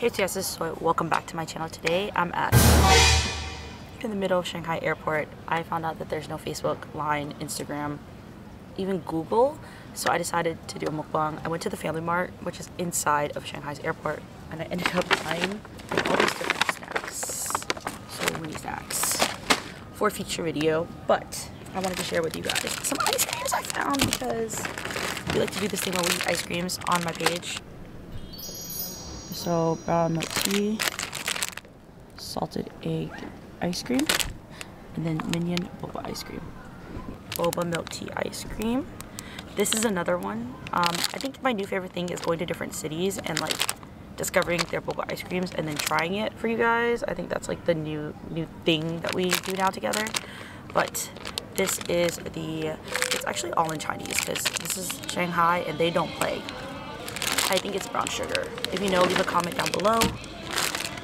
Hey TSS, so welcome back to my channel. Today I'm at in the middle of Shanghai airport. I found out that there's no Facebook, Line, Instagram, even Google. So I decided to do a mukbang. I went to the Family Mart, which is inside of Shanghai's airport, and I ended up buying all these different snacks. So many snacks for a feature video, but I wanted to share with you guys some ice creams I found because we like to do this thing where we eat ice creams on my page. So brown milk tea, salted egg ice cream, and then minion boba ice cream. Boba milk tea ice cream. This is another one. Um, I think my new favorite thing is going to different cities and like discovering their boba ice creams and then trying it for you guys. I think that's like the new new thing that we do now together. But this is the, it's actually all in Chinese because this is Shanghai and they don't play. I think it's brown sugar. If you know, leave a comment down below.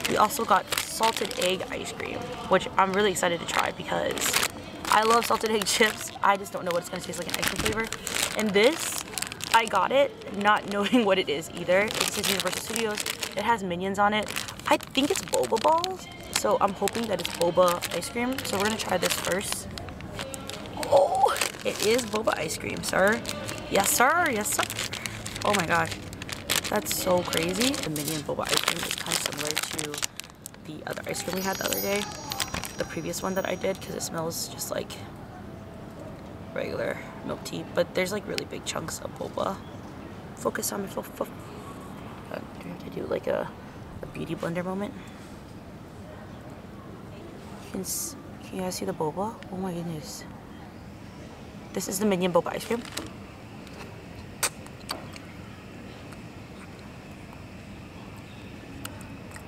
We also got salted egg ice cream, which I'm really excited to try because I love salted egg chips. I just don't know what it's to taste like in ice cream flavor. And this, I got it not knowing what it is either. It says Universal Studios. It has Minions on it. I think it's boba balls. So I'm hoping that it's boba ice cream. So we're to try this first. Oh, it is boba ice cream, sir. Yes, sir. Yes, sir. Oh my gosh. That's so crazy. The Minion boba ice cream is kind of similar to the other ice cream we had the other day. The previous one that I did because it smells just like regular milk tea. But there's like really big chunks of boba. Focus on me. Fo fo I'm trying to do like a, a beauty blender moment. Can, can you guys see the boba? Oh my goodness. This is the Minion boba ice cream.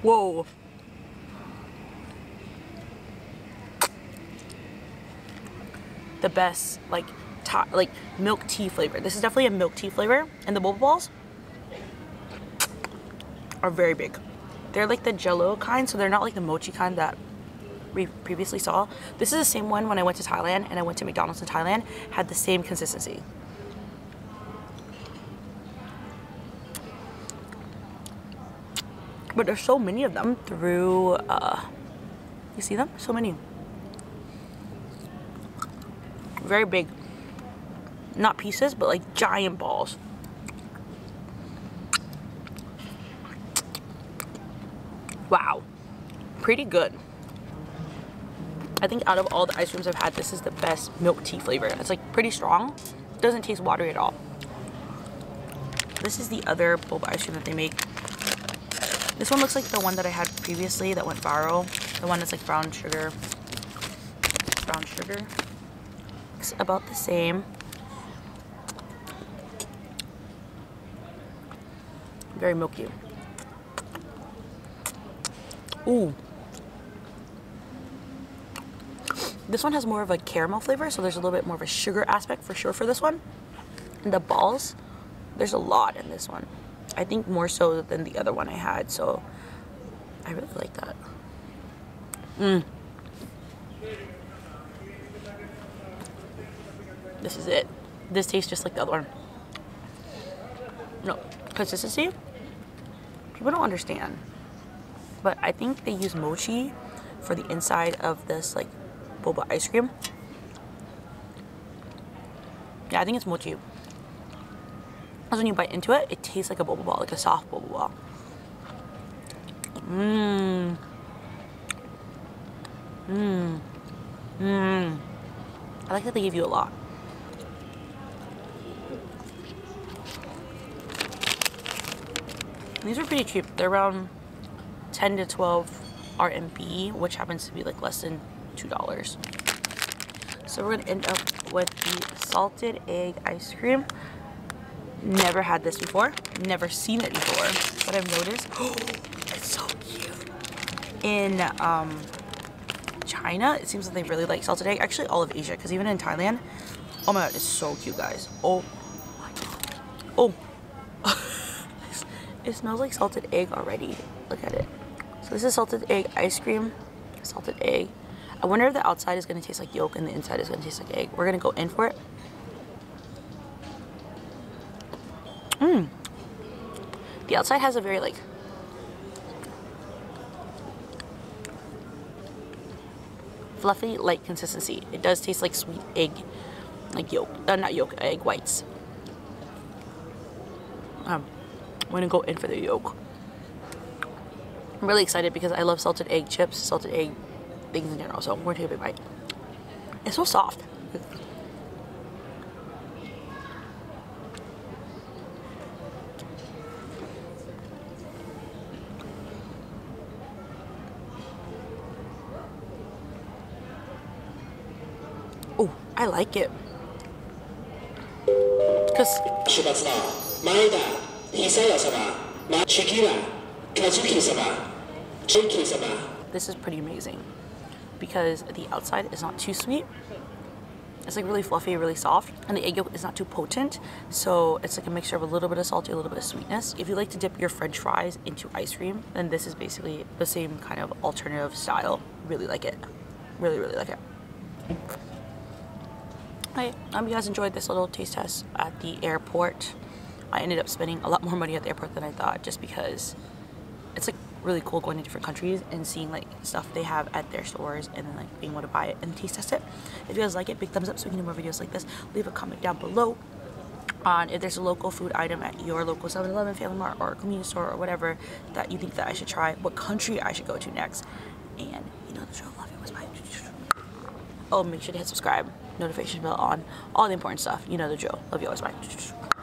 Whoa. The best, like, like milk tea flavor. This is definitely a milk tea flavor. And the boba balls are very big. They're like the jello kind, so they're not like the mochi kind that we previously saw. This is the same one when I went to Thailand and I went to McDonald's in Thailand, had the same consistency. But there's so many of them through, uh, you see them? So many. Very big. Not pieces, but like giant balls. Wow. Pretty good. I think out of all the ice creams I've had, this is the best milk tea flavor. It's like pretty strong. Doesn't taste watery at all. This is the other boba ice cream that they make. This one looks like the one that I had previously that went viral. The one that's like brown sugar. Brown sugar. It's about the same. Very milky. Ooh. This one has more of a caramel flavor, so there's a little bit more of a sugar aspect for sure for this one. And the balls, there's a lot in this one. I think more so than the other one I had, so I really like that. Mmm. This is it. This tastes just like the other one. No, consistency, people don't understand. But I think they use mochi for the inside of this like boba ice cream. Yeah, I think it's mochi. Because when you bite into it, it tastes like a boba ball, like a soft boba ball. Mmm. Mmm. Mmm. I like that they give you a lot. These are pretty cheap. They're around 10 to 12 RMB, which happens to be like less than $2. So we're gonna end up with the salted egg ice cream. Never had this before, never seen it before, but I've noticed, oh, it's so cute. In um, China, it seems that they really like salted egg. Actually, all of Asia, because even in Thailand, oh my god, it's so cute, guys. Oh my god. Oh. it smells like salted egg already. Look at it. So this is salted egg ice cream. Salted egg. I wonder if the outside is going to taste like yolk and the inside is going to taste like egg. We're going to go in for it. Mm. The outside has a very like fluffy, light consistency. It does taste like sweet egg, like yolk, uh, not yolk, egg whites. Um, I'm gonna go in for the yolk. I'm really excited because I love salted egg chips, salted egg things in general, so I'm gonna take a big bite. It's so soft. I like it. Cause this is pretty amazing because the outside is not too sweet. It's like really fluffy, really soft, and the egg yolk is not too potent, so it's like a mixture of a little bit of salty, a little bit of sweetness. If you like to dip your french fries into ice cream, then this is basically the same kind of alternative style. Really like it. Really, really like it. I hope you guys enjoyed this little taste test at the airport. I ended up spending a lot more money at the airport than I thought just because it's like really cool going to different countries and seeing like stuff they have at their stores and then like being able to buy it and taste test it. If you guys like it, big thumbs up so we can do more videos like this. Leave a comment down below on if there's a local food item at your local 7-Eleven, Family Mart, or convenience store or whatever that you think that I should try, what country I should go to next. And you know the drill, love you, was bye. Oh, make sure to hit subscribe, notification bell on, all the important stuff. You know the drill. Love you always, bye.